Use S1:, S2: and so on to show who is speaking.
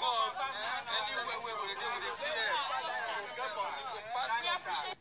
S1: God, anywhere where we dey see
S2: it.